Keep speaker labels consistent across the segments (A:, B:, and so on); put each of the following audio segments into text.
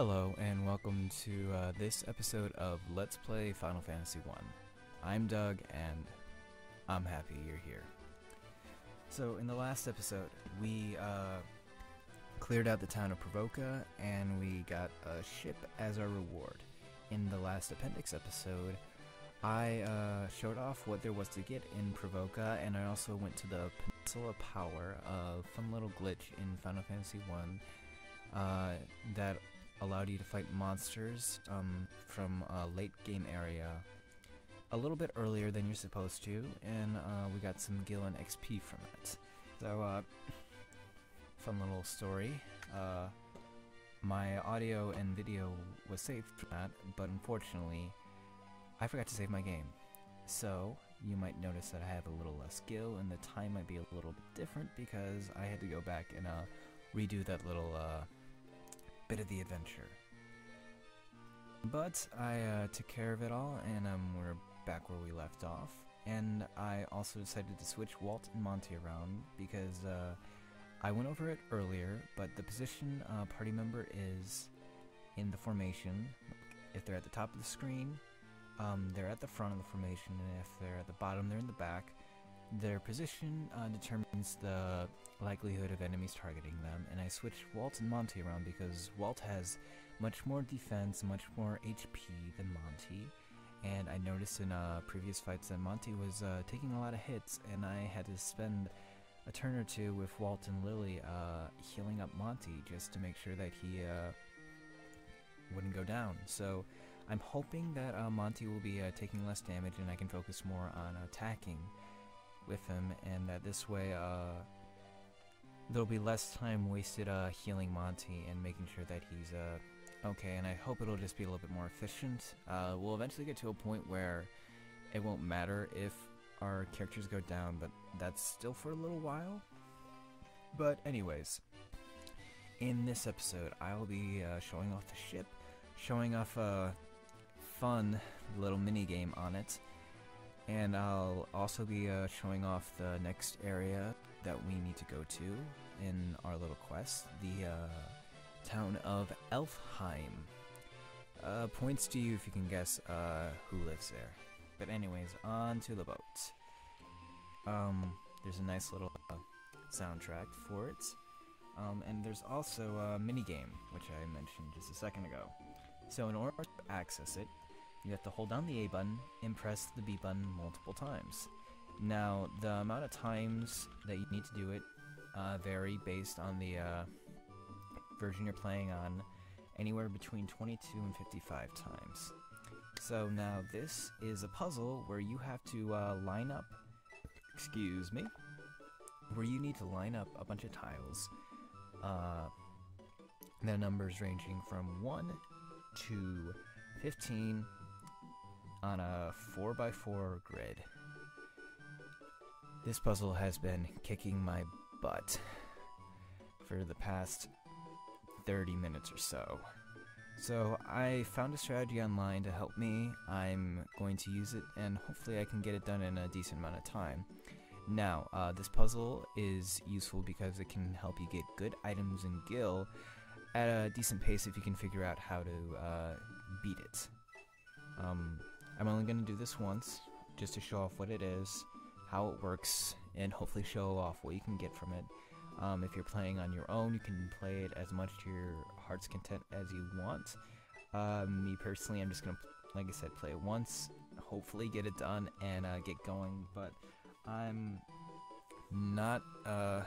A: Hello and welcome to uh, this episode of Let's Play Final Fantasy 1. I'm Doug and I'm happy you're here. So in the last episode we uh, cleared out the town of Pravoka, and we got a ship as our reward. In the last appendix episode I uh, showed off what there was to get in Pravoka, and I also went to the Peninsula Power, a fun little glitch in Final Fantasy 1 uh, that allowed you to fight monsters um, from a late game area a little bit earlier than you're supposed to, and uh, we got some gil and XP from it. So, uh, fun little story. Uh, my audio and video was saved from that, but unfortunately, I forgot to save my game. So, you might notice that I have a little less skill, and the time might be a little bit different because I had to go back and uh, redo that little uh, bit of the adventure. But I uh, took care of it all, and um, we're back where we left off. And I also decided to switch Walt and Monty around because uh, I went over it earlier, but the position uh, party member is in the formation. If they're at the top of the screen, um, they're at the front of the formation, and if they're at the bottom, they're in the back. Their position uh, determines the likelihood of enemies targeting them, and I switched Walt and Monty around because Walt has much more defense, much more HP than Monty, and I noticed in uh, previous fights that Monty was uh, taking a lot of hits, and I had to spend a turn or two with Walt and Lily uh, healing up Monty just to make sure that he uh, wouldn't go down. So I'm hoping that uh, Monty will be taking less damage and I can focus more on attacking with him, and that this way, uh, there'll be less time wasted uh, healing Monty and making sure that he's uh, okay. And I hope it'll just be a little bit more efficient. Uh, we'll eventually get to a point where it won't matter if our characters go down, but that's still for a little while. But anyways, in this episode, I'll be uh, showing off the ship, showing off a fun little mini game on it and I'll also be uh, showing off the next area that we need to go to in our little quest, the uh, town of Elfheim. Uh, points to you if you can guess uh, who lives there. But anyways, on to the boat. Um, there's a nice little uh, soundtrack for it. Um, and there's also a mini game, which I mentioned just a second ago. So in order to access it, you have to hold down the A button and press the B button multiple times. Now, the amount of times that you need to do it uh, vary based on the uh, version you're playing on, anywhere between 22 and 55 times. So now this is a puzzle where you have to uh, line up, excuse me, where you need to line up a bunch of tiles. Uh, the numbers ranging from 1 to 15 on a 4x4 grid. This puzzle has been kicking my butt for the past 30 minutes or so. So I found a strategy online to help me. I'm going to use it and hopefully I can get it done in a decent amount of time. Now, uh, this puzzle is useful because it can help you get good items and gil at a decent pace if you can figure out how to uh, beat it. Um, I'm only going to do this once, just to show off what it is, how it works, and hopefully show off what you can get from it. Um, if you're playing on your own, you can play it as much to your heart's content as you want. Uh, me personally, I'm just going to, like I said, play it once, hopefully get it done, and uh, get going, but I'm not, uh,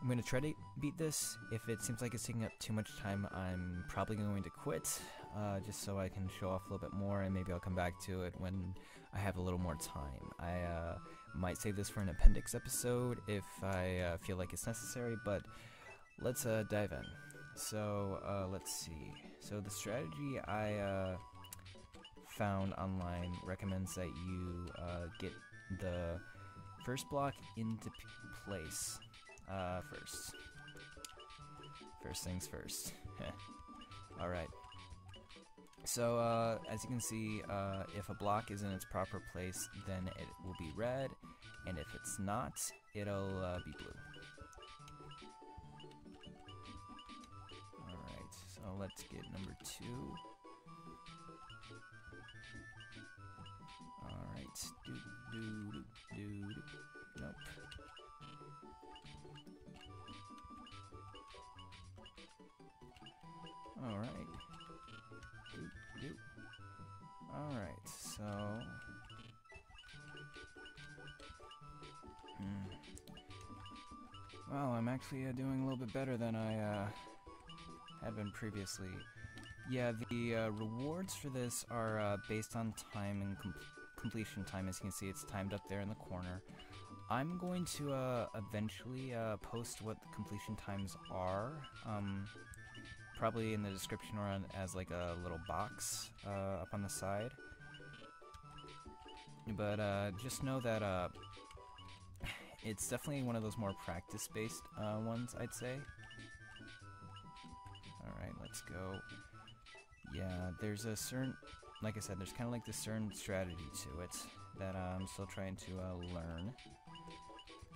A: I'm going to try to beat this. If it seems like it's taking up too much time, I'm probably going to quit, uh, just so I can show off a little bit more, and maybe I'll come back to it when I have a little more time. I uh, might save this for an appendix episode if I uh, feel like it's necessary, but let's uh, dive in. So, uh, let's see. So the strategy I uh, found online recommends that you get the first block into place first. First things first. Alright. So, uh, as you can see, uh, if a block is in its proper place, then it will be red, and if it's not, it'll uh, be blue. Alright, so let's get number two. Alright, do do do do. Nope. Alright. Alright, so... Hmm. Well, I'm actually uh, doing a little bit better than I uh, had been previously. Yeah, the uh, rewards for this are uh, based on time and com completion time. As you can see, it's timed up there in the corner. I'm going to uh, eventually uh, post what the completion times are. Um, probably in the description or on, as like a little box uh, up on the side. But uh, just know that uh, it's definitely one of those more practice-based uh, ones, I'd say. Alright, let's go. Yeah, there's a certain, like I said, there's kind of like this certain strategy to it that uh, I'm still trying to uh, learn.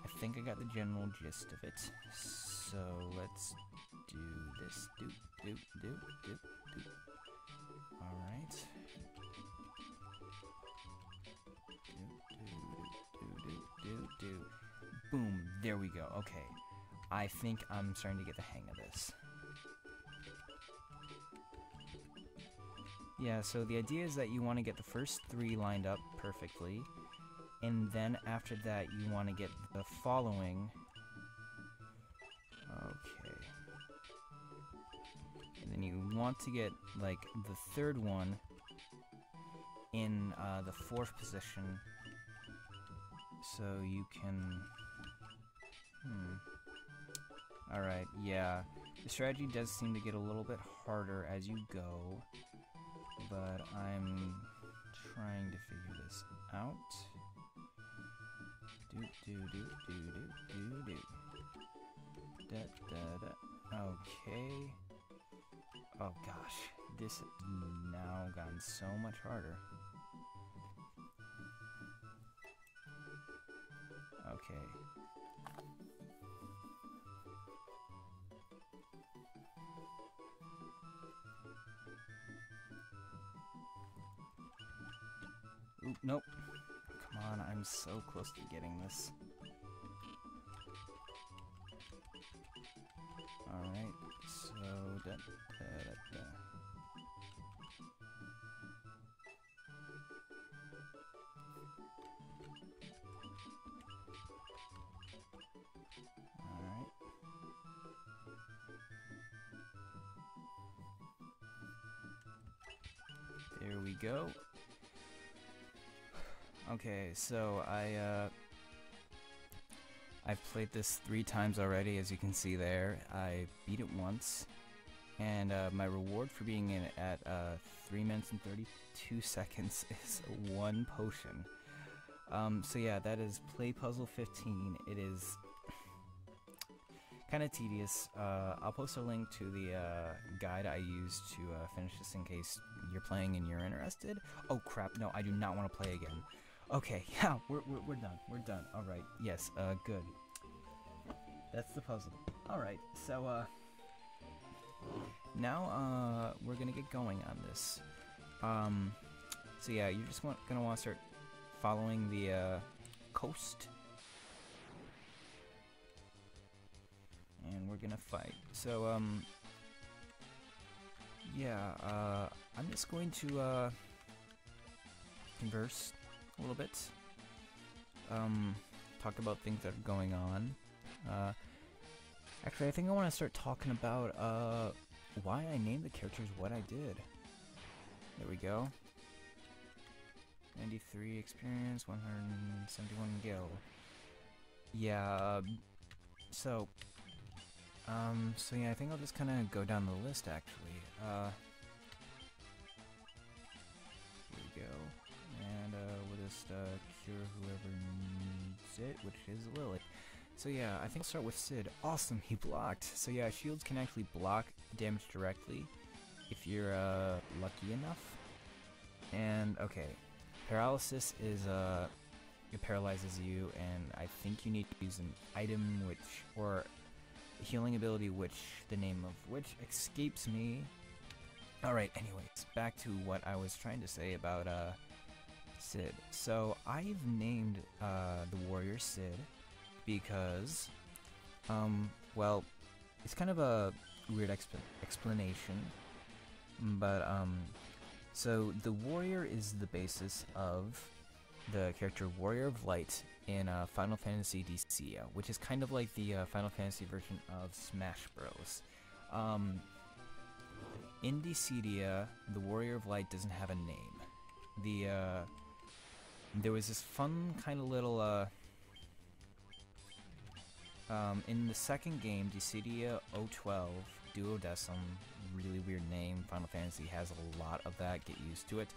A: I think I got the general gist of it. So let's do this. Do, do, do, do, do. Alright. Do, do, do, do, do, do. Boom, there we go. Okay. I think I'm starting to get the hang of this. Yeah, so the idea is that you want to get the first three lined up perfectly, and then after that you want to get the following Okay. And you want to get, like, the third one in uh, the fourth position so you can... Hmm. Alright, yeah. The strategy does seem to get a little bit harder as you go, but I'm trying to figure this out. Do do do do do do do. Da, da, da. Okay. Oh gosh, this has now gotten so much harder. Okay. Oop, nope. Come on, I'm so close to getting this. Alright, so da, da, da, da. Alright. There we go. Okay, so I, uh, I've played this three times already, as you can see there. I beat it once, and uh, my reward for being in at uh, 3 minutes and 32 seconds is one potion. Um, so yeah, that is Play Puzzle 15. It is kind of tedious. Uh, I'll post a link to the uh, guide I used to uh, finish this in case you're playing and you're interested. Oh crap, no, I do not want to play again. Okay, yeah, we're, we're, we're done. We're done. Alright, yes, uh, good. That's the puzzle. Alright, so, uh... Now, uh, we're gonna get going on this. Um, so yeah, you're just want, gonna want to start following the, uh, coast. And we're gonna fight. So, um... Yeah, uh, I'm just going to, uh... Converse a little bit. Um, talk about things that are going on. Uh, actually, I think I want to start talking about uh, why I named the characters what I did. There we go. 93 experience, 171 gil. Yeah, um, so, um, so yeah, I think I'll just kind of go down the list actually. Uh, just uh, cure whoever needs it, which is Lilith. So yeah, I think start with Sid. Awesome, he blocked. So yeah, shields can actually block damage directly if you're uh, lucky enough. And okay, paralysis is uh, it paralyzes you, and I think you need to use an item which or healing ability which the name of which escapes me. Alright, anyways, back to what I was trying to say about uh, Cid. So, I've named uh, the warrior Sid because, um, well, it's kind of a weird exp explanation, but, um, so the warrior is the basis of the character Warrior of Light in uh, Final Fantasy Dissidia, which is kind of like the uh, Final Fantasy version of Smash Bros. Um, in Dissidia, the Warrior of Light doesn't have a name. The uh, there was this fun kind of little uh, um, in the second game, Dissidia 012 Duodecim, really weird name. Final Fantasy has a lot of that. Get used to it.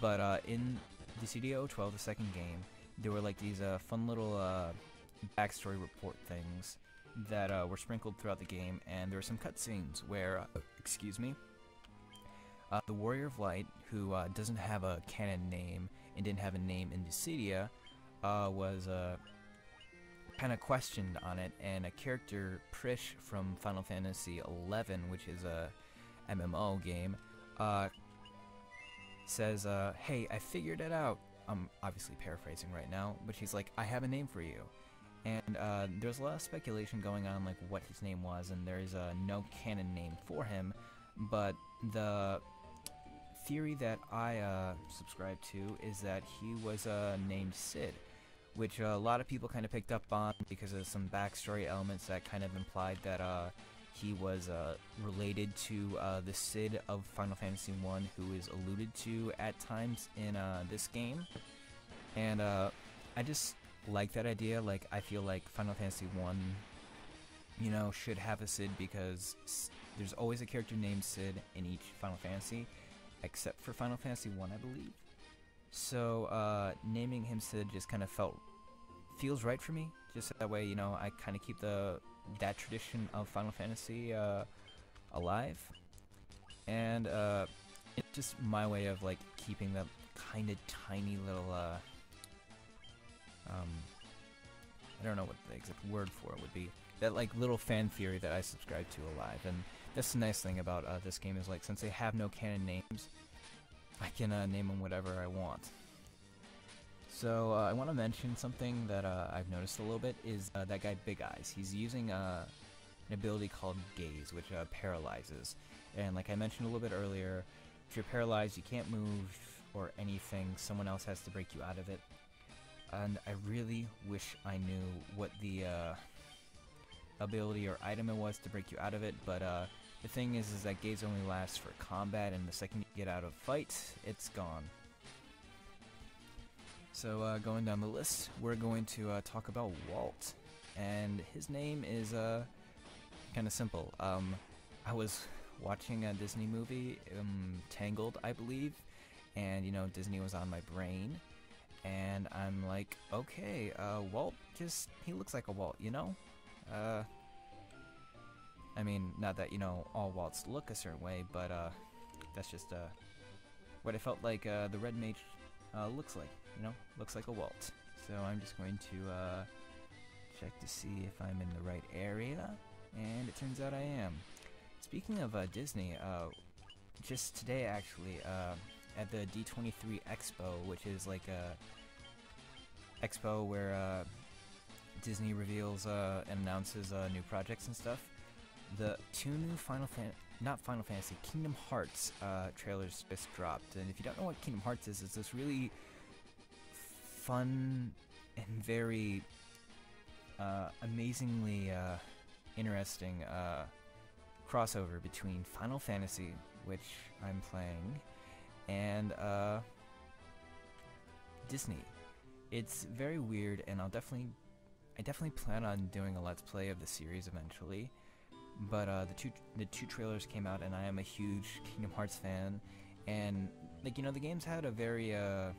A: But uh, in Dissidia 012, the second game, there were like these uh, fun little uh, backstory report things that uh, were sprinkled throughout the game, and there were some cutscenes where, uh, excuse me, uh, the Warrior of Light, who uh, doesn't have a canon name and didn't have a name in Dissidia, uh, was uh, kind of questioned on it, and a character, Prishe from Final Fantasy XI, which is a MMO game, uh, says, uh, "Hey, I figured it out." I'm obviously paraphrasing right now, but she's like, "I have a name for you." And uh, there's a lot of speculation going on, like what his name was, and there's uh, no canon name for him. But the theory that I uh, subscribe to is that he was uh, named Cid, which a lot of people kind of picked up on because of some backstory elements that kind of implied that uh, he was uh, related to uh, the Cid of Final Fantasy One, who is alluded to at times in uh, this game. And I just like that idea. Like, I feel like Final Fantasy One, you know, should have a Cid because there's always a character named Cid in each Final Fantasy, except for Final Fantasy One, I believe. So uh, naming him Cid just kind of felt feels right for me. Just that way, you know, I kind of keep the that tradition of Final Fantasy uh, alive, and uh, it's just my way of like keeping that kind of tiny little. Uh, um, I don't know what the exact word for it would be. That like little fan theory that I subscribe to alive, and that's the nice thing about uh, this game is like since they have no canon names, I can uh, name them whatever I want. So uh, I want to mention something that uh, I've noticed a little bit is uh, that guy Big Eyes. He's using uh, an ability called Gaze, which paralyzes. And like I mentioned a little bit earlier, if you're paralyzed, you can't move or anything. Someone else has to break you out of it. And I really wish I knew what the ability or item it was to break you out of it. But uh, the thing is, is that Gaze only lasts for combat, and the second you get out of fight, it's gone. So uh, going down the list, we're going to uh, talk about Walt, and his name is uh, kind of simple. Um, I was watching a Disney movie, um, Tangled, I believe, and you know Disney was on my brain, and I'm like, okay, uh, Walt just he looks like a Walt, you know. Uh, I mean, not that you know all Walts look a certain way, but uh, that's just uh, what I felt like uh, the Red Mage uh, looks like you know, looks like a waltz. So I'm just going to uh, check to see if I'm in the right area, and it turns out I am. Speaking of uh, Disney, uh, just today actually, uh, at the D23 Expo, which is like a expo where uh, Disney reveals uh, and announces new projects and stuff, the two new Final Fan not Final Fantasy, Kingdom Hearts trailers just dropped. And if you don't know what Kingdom Hearts is, it's this really fun and very uh, amazingly uh, interesting uh, crossover between Final Fantasy, which I'm playing, and uh, Disney. It's very weird, and I'll definitely, I definitely plan on doing a let's play of the series eventually. But uh, the two the two trailers came out, and I am a huge Kingdom Hearts fan, and like you know the game's had a very uh,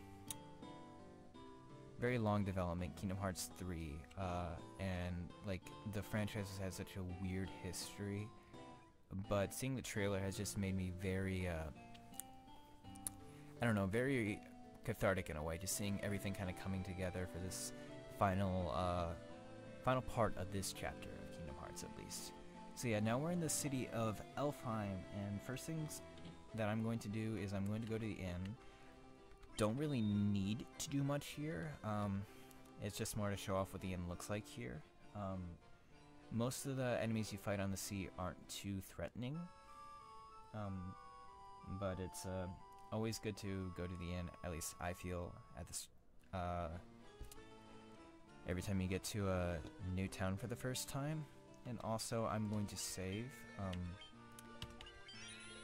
A: very long development, Kingdom Hearts 3, uh, and like the franchise has had such a weird history. But seeing the trailer has just made me very, uh, I don't know, very cathartic in a way. Just seeing everything kind of coming together for this final, uh, final part of this chapter of Kingdom Hearts, at least. So yeah, now we're in the city of Elfheim, and first things that I'm going to do is I'm going to go to the inn. Don't really need to do much here. Um, it's just more to show off what the inn looks like here. Um, most of the enemies you fight on the sea aren't too threatening. Um, but it's uh, always good to go to the inn, at least I feel, at this, uh, every time you get to a new town for the first time. And also, I'm going to save, um,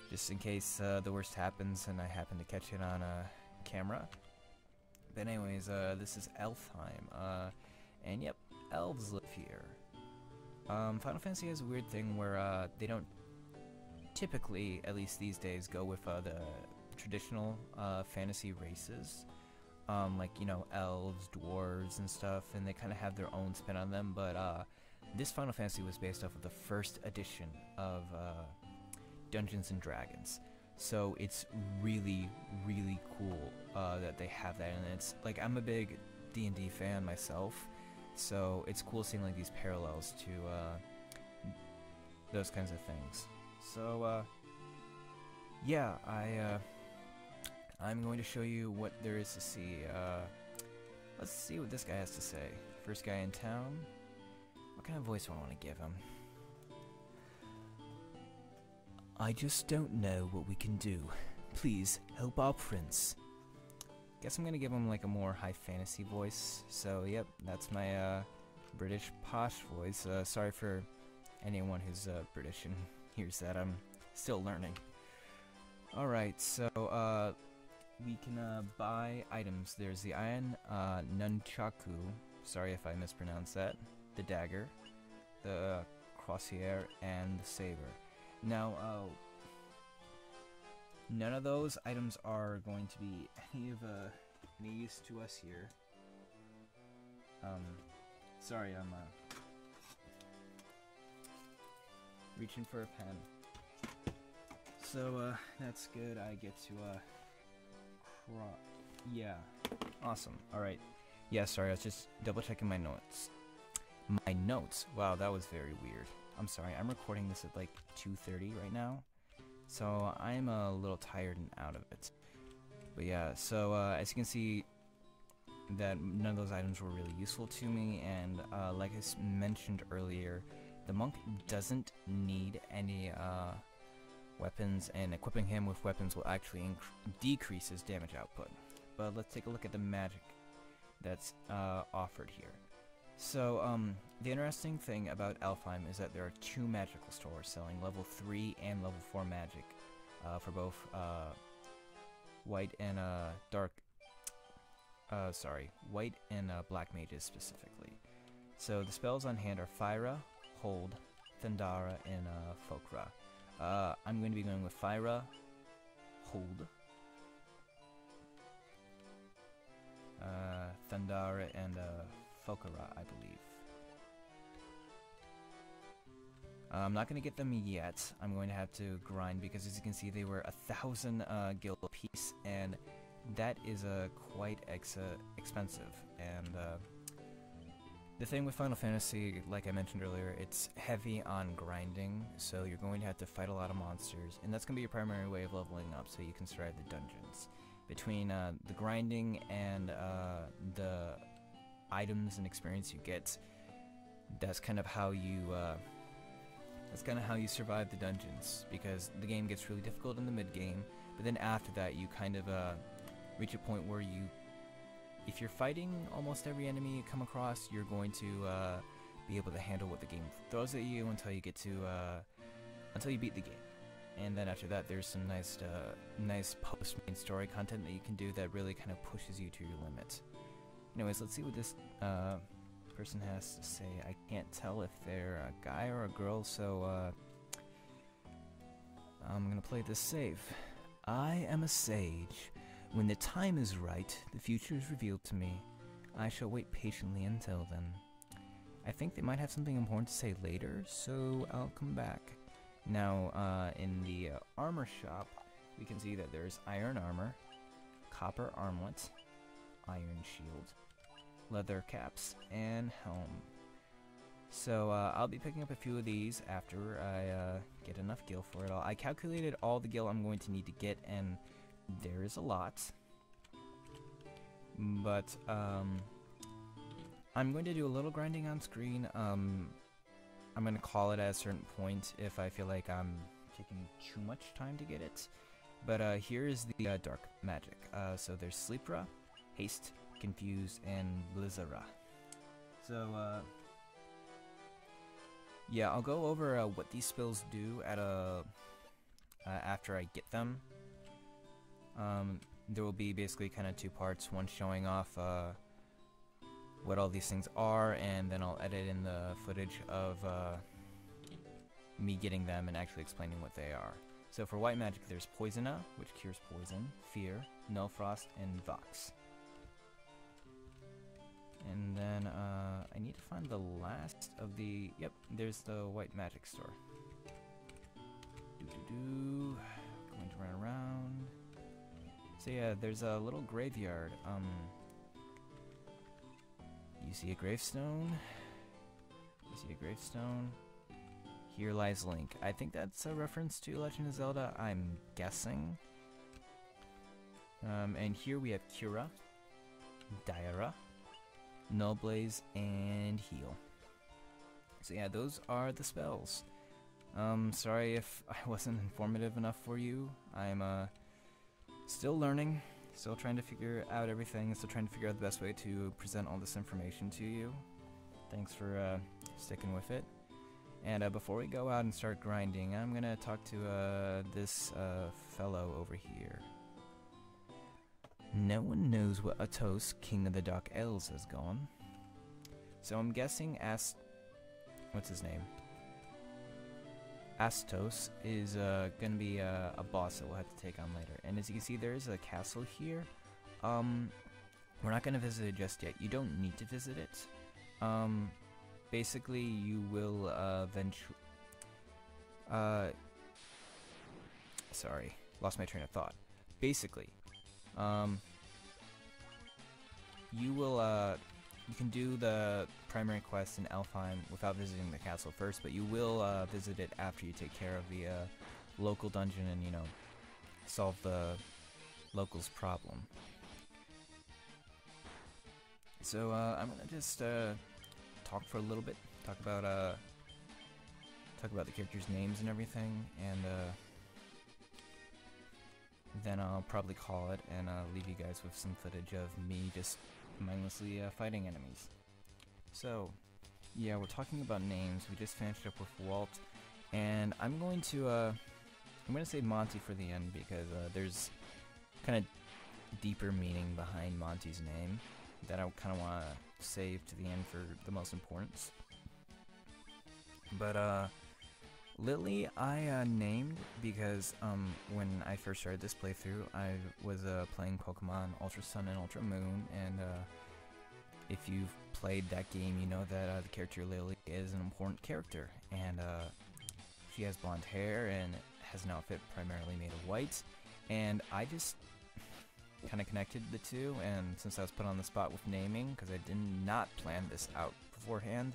A: just in case uh, the worst happens and I happen to catch it on a camera. But anyways, uh, this is Elfheim, uh, and yep, elves live here. Um, Final Fantasy has a weird thing where uh, they don't typically, at least these days, go with uh, the traditional fantasy races. Um, like, you know, elves, dwarves, and stuff, and they kind of have their own spin on them, but uh, this Final Fantasy was based off of the first edition of uh, Dungeons and Dragons. So it's really, really cool uh, that they have that, and it's like I'm a big D&D fan myself, so it's cool seeing like these parallels to uh, those kinds of things. So uh, yeah, I uh, I'm going to show you what there is to see. Uh, let's see what this guy has to say. First guy in town. What kind of voice do I want to give him? I just don't know what we can do. Please help our prince. Guess I'm gonna give him like a more high fantasy voice. So yep, that's my uh, British posh voice. Uh, sorry for anyone who's uh, British and hears that. I'm still learning. Alright, so we can uh, buy items. There's the iron uh, nunchaku. Sorry if I mispronounced that. The dagger, the Crosier, and the saber. Now, uh, none of those items are going to be any of uh, any use to us here. Um, sorry, I'm uh, reaching for a pen. So, uh, that's good. I get to, uh, cro- yeah, awesome. All right. Yeah, sorry, I was just double checking my notes. My notes. Wow, that was very weird. I'm sorry, I'm recording this at like 2.30 right now. So I'm a little tired and out of it. But yeah, so uh, as you can see, that none of those items were really useful to me, and uh, like I mentioned earlier, the monk doesn't need any uh, weapons, and equipping him with weapons will actually decrease his damage output. But let's take a look at the magic that's uh, offered here. So, um, the interesting thing about Elfheim is that there are two magical stores selling level 3 and level 4 magic uh, for both uh, white and uh, dark, uh, sorry, white and uh, black mages specifically. So the spells on hand are Fira, Hold, Thundara, and Focara. Uh, I'm going to be going with Fira, Hold, uh, Thundara, and uh, Focara, I believe. Uh, I'm not going to get them yet. I'm going to have to grind because as you can see they were a thousand uh, gil piece and that is uh, quite ex expensive. And uh, the thing with Final Fantasy, like I mentioned earlier, it's heavy on grinding, so you're going to have to fight a lot of monsters, and that's going to be your primary way of leveling up so you can survive the dungeons. Between uh, the grinding and uh, the items and experience you get, that's kind of how you uh, that's kind of how you survive the dungeons because the game gets really difficult in the mid game, but then after that you kind of uh, reach a point where you, if you're fighting almost every enemy you come across, you're going to uh, be able to handle what the game throws at you until you get to uh, until you beat the game. And then after that, there's some nice, uh, nice post-main story content that you can do that really kind of pushes you to your limit. Anyways, let's see what this uh, person has to say. I can't tell if they're a guy or a girl, so uh, I'm gonna play this safe. I am a sage. When the time is right, the future is revealed to me. I shall wait patiently until then. I think they might have something important to say later, so I'll come back. Now, uh, in the uh, armor shop, we can see that there's iron armor, copper armlet, iron shield, leather caps, and helm. So uh, I'll be picking up a few of these after I uh, get enough gil for it all. I calculated all the gil I'm going to need to get, and there is a lot. But um, I'm going to do a little grinding on screen. Um, I'm going to call it at a certain point if I feel like I'm taking too much time to get it. But uh, here is the uh, dark magic. Uh, so there's Sleepra, Haste, Confuse, and Blizzara. So, uh, yeah, I'll go over uh, what these spells do at a uh, after I get them. Um, there will be basically kind of two parts. One showing off uh, what all these things are, and then I'll edit in the footage of uh, me getting them and actually explaining what they are. So for white magic, there's Poisona, which cures poison, Fear, Nullfrost, and Vox. And then uh, I need to find the last of the. Yep, there's the white magic store. Going to run around. So yeah, there's a little graveyard. Um, you see a gravestone? You see a gravestone? Here lies Link. I think that's a reference to Legend of Zelda, I'm guessing. Um, and here we have Cura, Diara, Nullblaze, and Heal. So yeah, those are the spells. Um, sorry if I wasn't informative enough for you. I'm, uh, still learning. Still trying to figure out everything, still trying to figure out the best way to present all this information to you. Thanks for uh, sticking with it. And uh, before we go out and start grinding, I'm gonna talk to uh, this uh, fellow over here. No one knows where Atos, King of the Dark Elves, has gone. So I'm guessing Ast... What's his name? Astos is uh, gonna be uh, a boss that we'll have to take on later. And as you can see, there is a castle here. Um, we're not gonna visit it just yet. You don't need to visit it. Um, basically, you will uh, eventually. Uh, sorry, lost my train of thought. Basically, um, you will uh, you can do the primary quest in Elfheim without visiting the castle first, but you will uh, visit it after you take care of the uh, local dungeon and, you know, solve the locals' problem. So, uh, I'm gonna just uh, talk for a little bit, talk about, uh, talk about the characters' names and everything, and, uh, then I'll probably call it and leave you guys with some footage of me just mindlessly fighting enemies. So, yeah, we're talking about names. We just finished up with Walt, and I'm going to, uh, I'm going to say Monty for the end because uh, there's kind of deeper meaning behind Monty's name that I kind of want to save to the end for the most importance. But, uh, Lily, I uh, named because um, when I first started this playthrough, I was uh, playing Pokemon Ultra Sun and Ultra Moon, and uh, if you've played that game, you know that uh, the character Lillie is an important character, and uh, she has blonde hair and has an outfit primarily made of white, and I just kind of connected the two, and since I was put on the spot with naming, because I did not plan this out beforehand,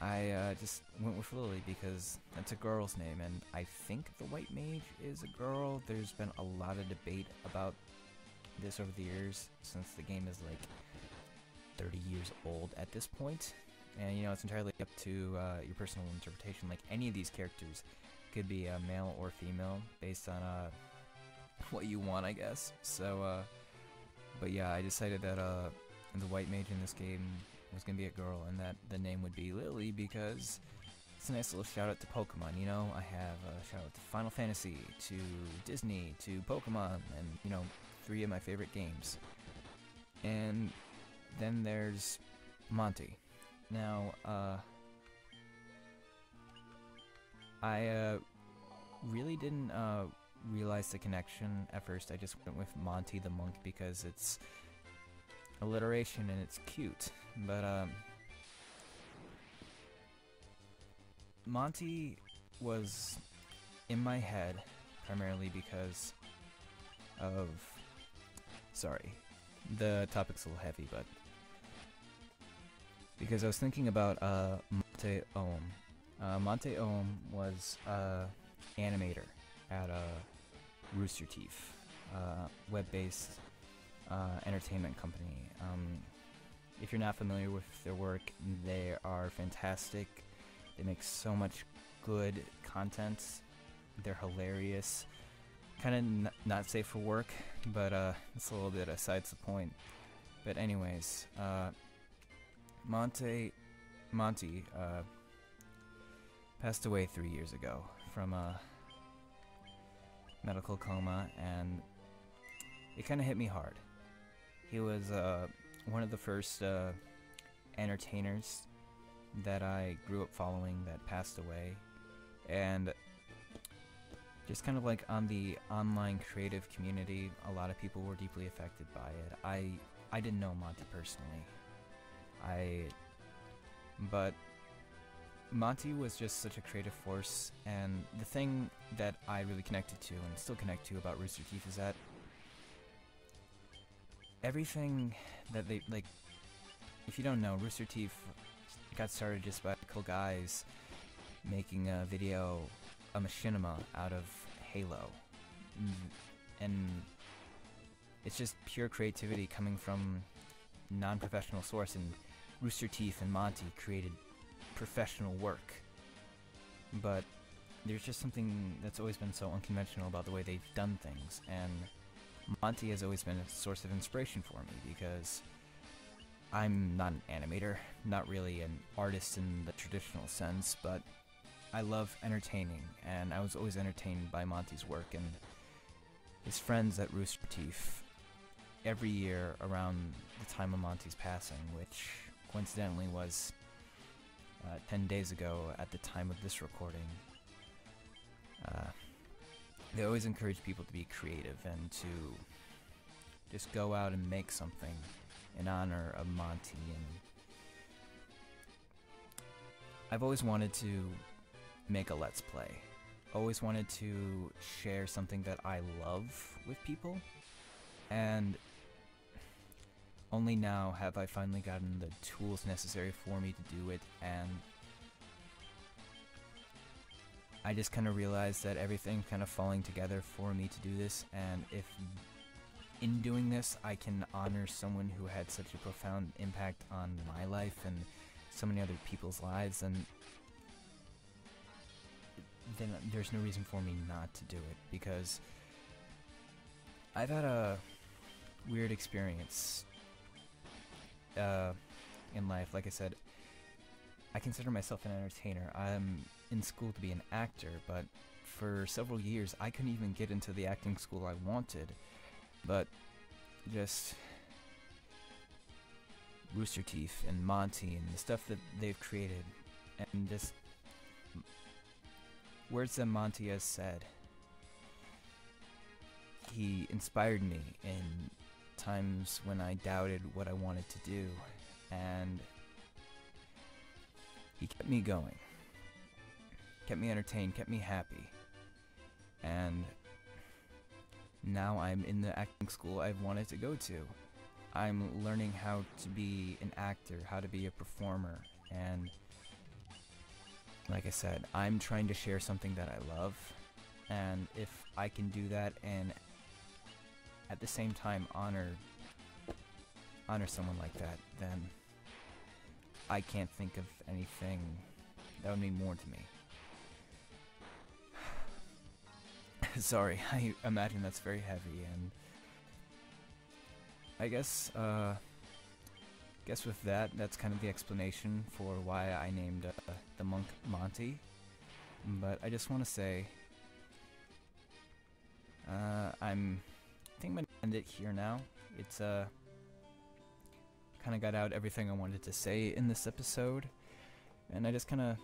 A: I uh, just went with Lily because that's a girl's name, and I think the White Mage is a girl. There's been a lot of debate about this over the years since the game is like 30 years old at this point. And you know, it's entirely up to uh, your personal interpretation. Like any of these characters could be a male or female based on uh, what you want, I guess. So, uh, but yeah, I decided that uh, the White Mage in this game was gonna be a girl, and that the name would be Lily because it's a nice little shout out to Pokemon. You know, I have a shout out to Final Fantasy, to Disney, to Pokemon, and you know, three of my favorite games. And then there's Monty. Now, uh, I uh, really didn't uh, realize the connection at first. I just went with Monty the Monk because it's alliteration and it's cute. But um, Monty was in my head primarily because of sorry, the topic's a little heavy, but because I was thinking about uh, Monte Oum. Uh, Monte Oum was a animator at uh, Rooster Teeth, uh, web-based uh, entertainment company. Um, if you're not familiar with their work, they are fantastic. They make so much good content. They're hilarious. Kind of not safe for work, but uh, it's a little bit aside the point. But anyways, uh, Monte Monty uh, passed away three years ago from a medical coma, and it kind of hit me hard. He was uh, one of the first uh, entertainers that I grew up following that passed away, and just kind of like on the online creative community, a lot of people were deeply affected by it. I I didn't know Monty personally. I but Monty was just such a creative force, and the thing that I really connected to and still connect to about Rooster Teeth is that everything that they like. If you don't know, Rooster Teeth got started just by couple guys making a video, a machinima out of Halo, mm, and it's just pure creativity coming from non-professional source. And Rooster Teeth and Monty created professional work, but there's just something that's always been so unconventional about the way they've done things, and Monty has always been a source of inspiration for me because I'm not an animator, not really an artist in the traditional sense, but I love entertaining, and I was always entertained by Monty's work and his friends at Rooster Teeth every year around the time of Monty's passing, which coincidentally was uh, 10 days ago at the time of this recording. Uh, they always encourage people to be creative and to just go out and make something in honor of Monty and I've always wanted to make a let's play. Always wanted to share something that I love with people and only now have I finally gotten the tools necessary for me to do it and I just kind of realized that everything kind of falling together for me to do this, and if in doing this I can honor someone who had such a profound impact on my life and so many other people's lives, then then there's no reason for me not to do it because I've had a weird experience uh, in life. Like I said, I consider myself an entertainer. I'm in school to be an actor, but for several years I couldn't even get into the acting school I wanted. But just Rooster Teeth and Monty and the stuff that they've created, and just words that Monty has said. He inspired me in times when I doubted what I wanted to do, and he kept me going kept me entertained, kept me happy. And now I'm in the acting school I've wanted to go to. I'm learning how to be an actor, how to be a performer, and like I said, I'm trying to share something that I love, and if I can do that and at the same time honor honor someone like that, then I can't think of anything that would mean more to me. Sorry, I imagine that's very heavy, and I guess, uh, guess with that, that's kind of the explanation for why I named uh, the monk Monty. But I just want to say, uh, I'm, think I'm gonna end it here now. It's uh, kind of got out everything I wanted to say in this episode, and I just kind of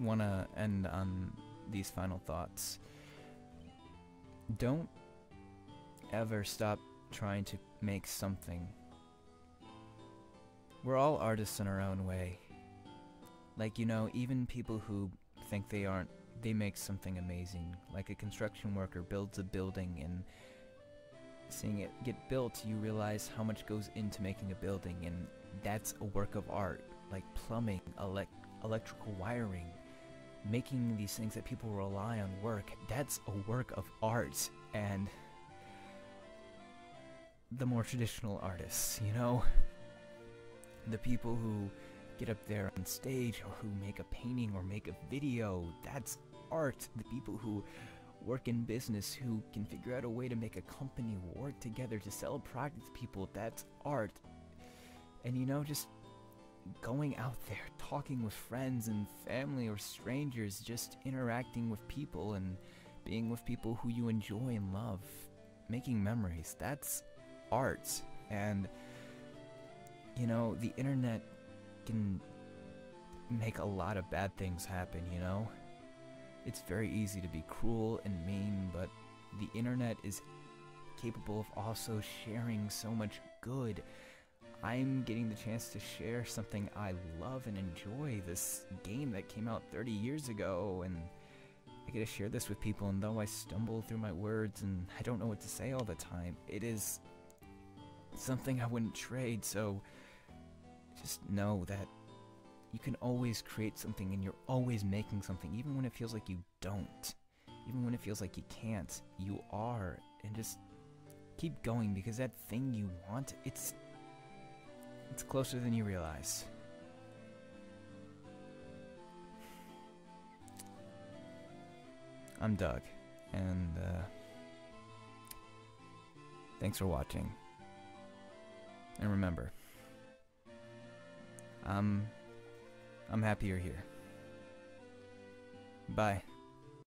A: want to end on these final thoughts. Don't ever stop trying to make something. We're all artists in our own way. Like, you know, even people who think they aren't, they make something amazing. Like a construction worker builds a building and seeing it get built, you realize how much goes into making a building, and that's a work of art, like plumbing, elec electrical wiring, making these things that people rely on work. That's a work of art, and the more traditional artists, you know, the people who get up there on stage or who make a painting or make a video, that's art. The people who work in business who can figure out a way to make a company work together to sell a product to people, that's art. And you know, just going out there, talking with friends and family or strangers, just interacting with people and being with people who you enjoy and love, making memories, that's art. And, you know, the internet can make a lot of bad things happen, you know? It's very easy to be cruel and mean, but the internet is capable of also sharing so much good. I'm getting the chance to share something I love and enjoy, this game that came out 30 years ago, and I get to share this with people, and though I stumble through my words and I don't know what to say all the time, it is something I wouldn't trade, so just know that you can always create something and you're always making something, even when it feels like you don't. Even when it feels like you can't, you are. And just keep going because that thing you want, it's it's closer than you realize. I'm Doug, and uh, thanks for watching. And remember, I'm I'm happy you're here. Bye.